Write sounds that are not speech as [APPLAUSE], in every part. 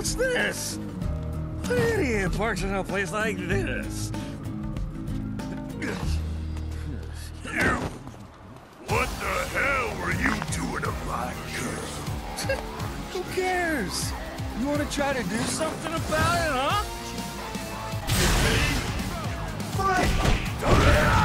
What's this? What idiot parks in a place like this? You! What the hell were you doing to my girl? [LAUGHS] Who cares? You want to try to do something about it, huh? How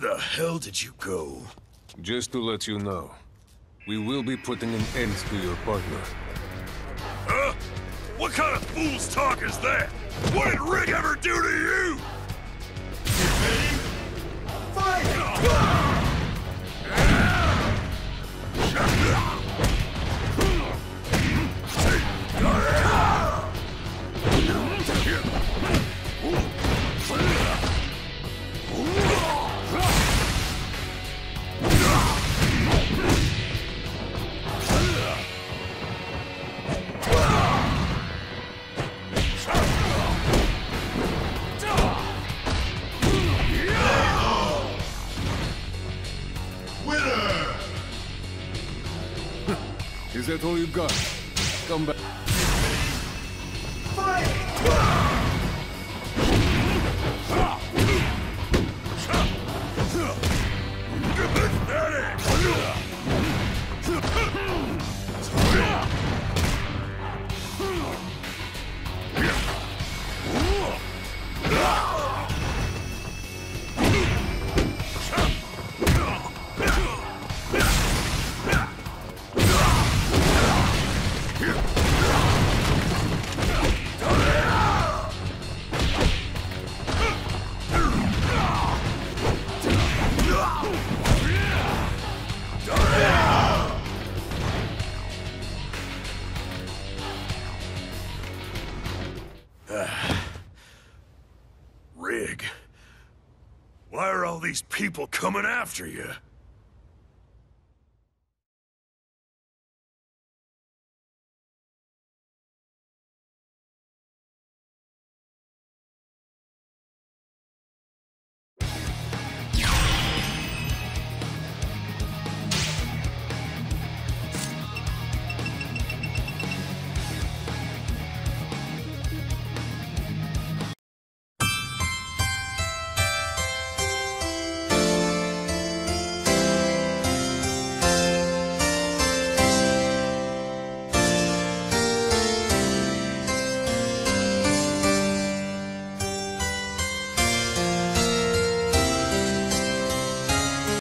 where the hell did you go? Just to let you know, we will be putting an end to your partner. Huh? What kind of fool's talk is that? What did Rig ever do to you? Is that all you got? Come back. Rig. These people coming after you?